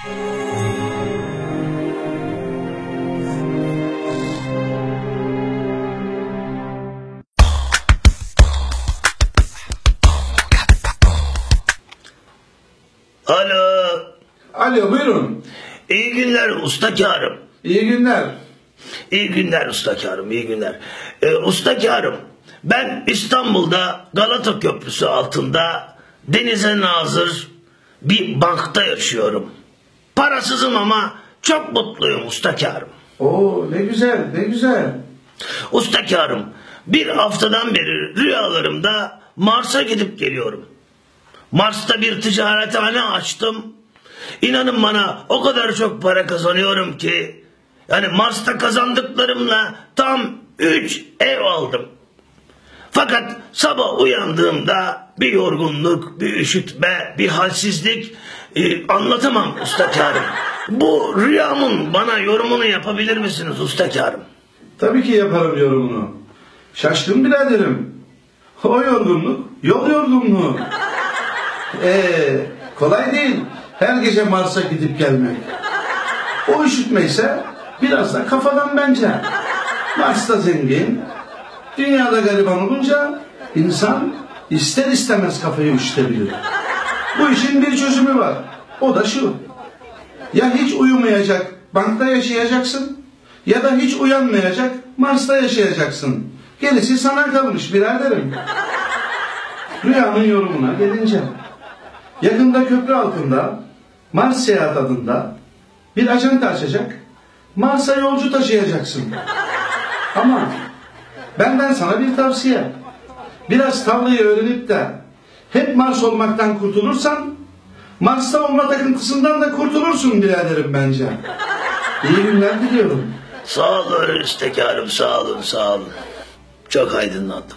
Alo. Alo buyurun. İyi günler usta karım. İyi günler. İyi günler usta karım, iyi günler. Ee, usta karım, ben İstanbul'da Galata Köprüsü altında denize nazır bir bankta yaşıyorum. Parasızım ama çok mutluyum usta karım. Oo ne güzel ne güzel. Usta karım, bir haftadan beri rüyalarımda Mars'a gidip geliyorum. Mars'ta bir ticarethane açtım. İnanın bana o kadar çok para kazanıyorum ki yani Mars'ta kazandıklarımla tam 3 ev aldım. Fakat sabah uyandığımda bir yorgunluk, bir üşütme, bir halsizlik e, anlatamam usta karım. Bu rüyamın bana yorumunu yapabilir misiniz usta karım? Tabii ki yaparım yorumunu. Şaşkın biraderim. O yorgunluk yol yorgunluğu. Ee, kolay değil her gece Mars'a gidip gelmek. O üşütme ise biraz da kafadan bence. Mars'ta zengin, dünyada gariban olunca insan ister istemez kafayı üşütebilir. Bu işin bir çözümü var. O da şu. Ya hiç uyumayacak, bankta yaşayacaksın ya da hiç uyanmayacak, Mars'ta yaşayacaksın. Gerisi sana kalmış biraderim. Rüyanın yorumuna gelince. Yakında köprü altında Mars Seyahat adında bir ajanta açacak. Mars'a yolcu taşıyacaksın. Ama benden sana bir tavsiye. Biraz tavlayı öğrenip de hep Mars olmaktan kurtulursan Mars'ta olma takıntısından da kurtulursun biraderim bence. İyi günler diliyorum. Sağ olun usta karım, sağ olun, sağ olun. Çok aydınlandım.